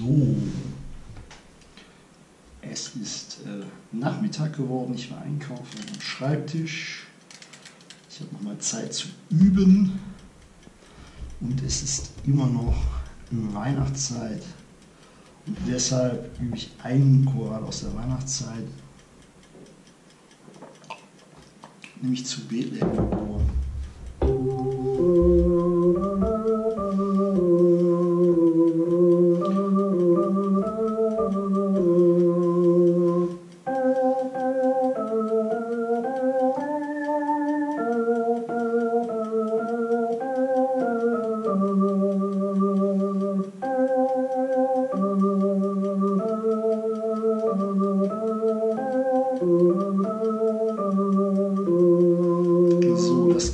So. Es ist äh, Nachmittag geworden, ich war einkaufen am Schreibtisch. Ich habe nochmal Zeit zu üben. Und es ist immer noch Weihnachtszeit. Und deshalb übe ich einen Choral aus der Weihnachtszeit, nämlich zu Bethlehem geboren.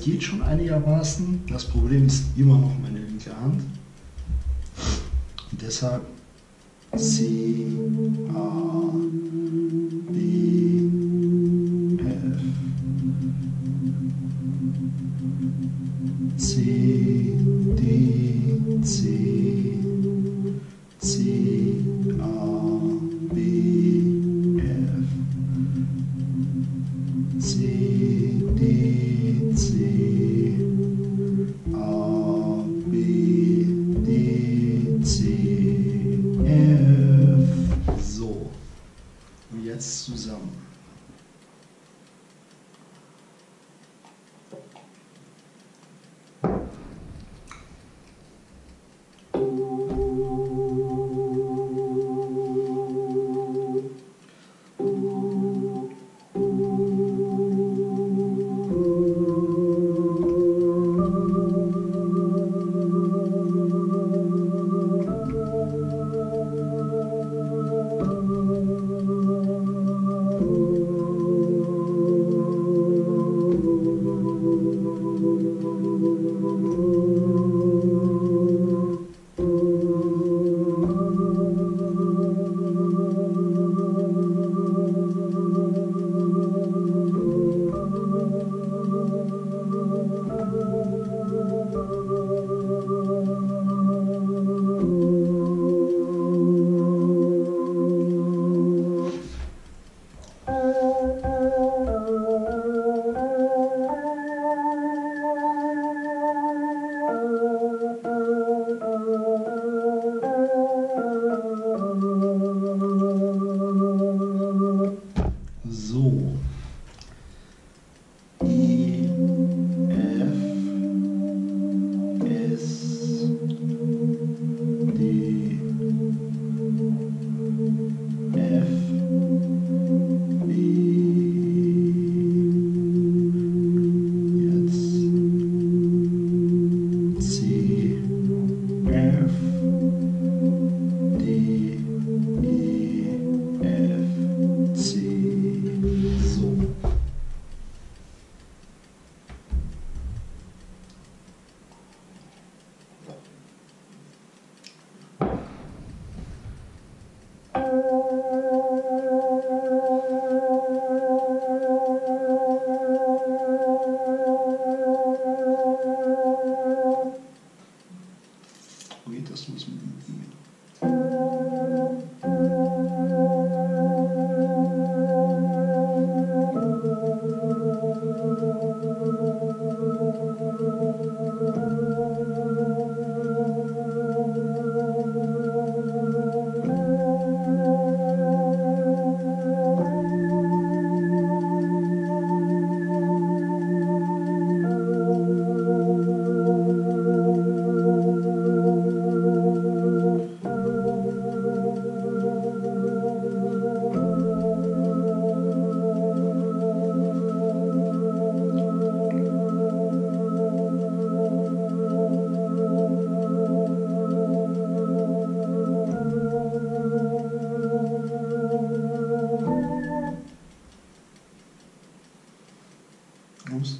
Geht schon einigermaßen. Das Problem ist immer noch meine linke Hand. Und deshalb C, A, B, F, C, D, C, C, House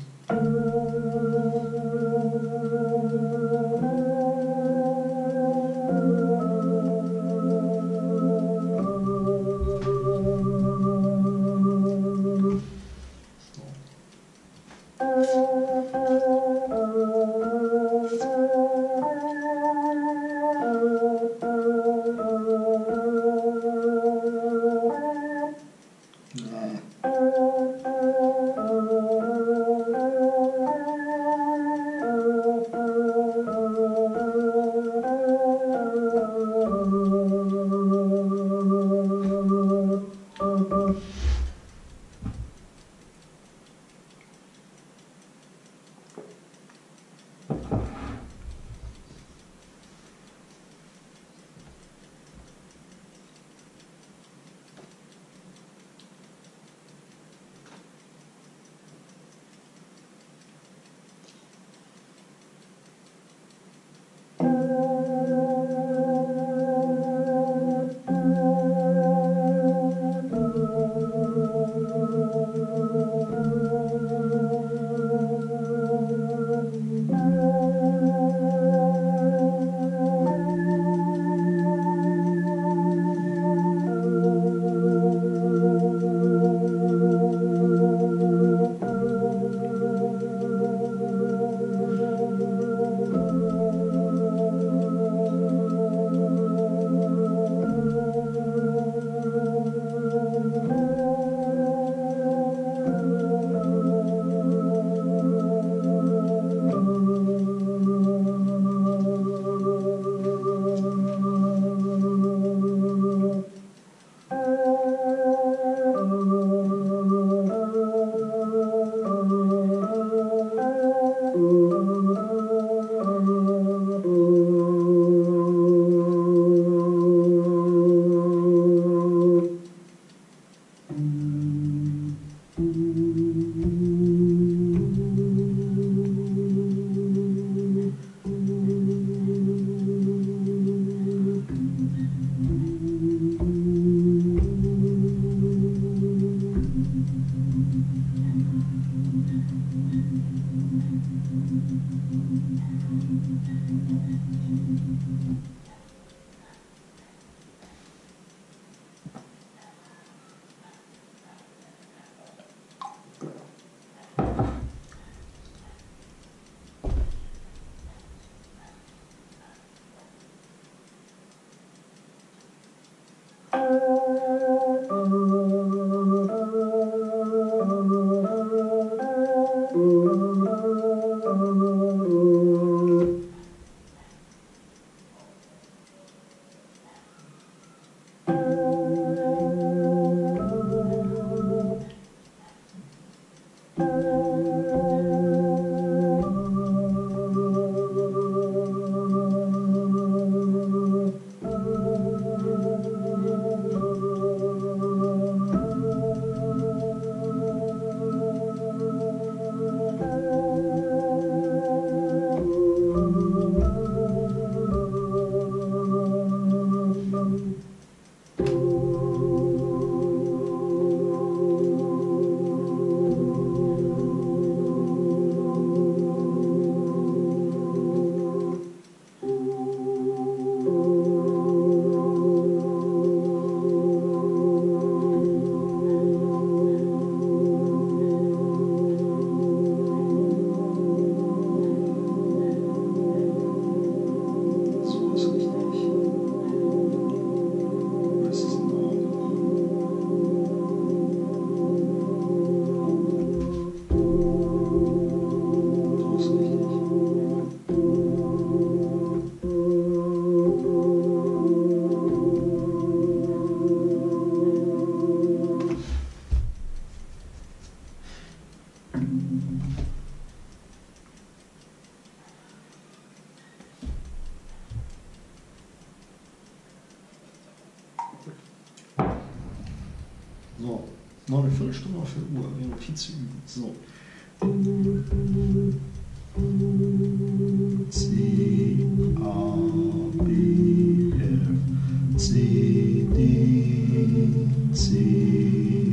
Oh. you. Viel zu üben. So. C, A, B, F, C, D, C,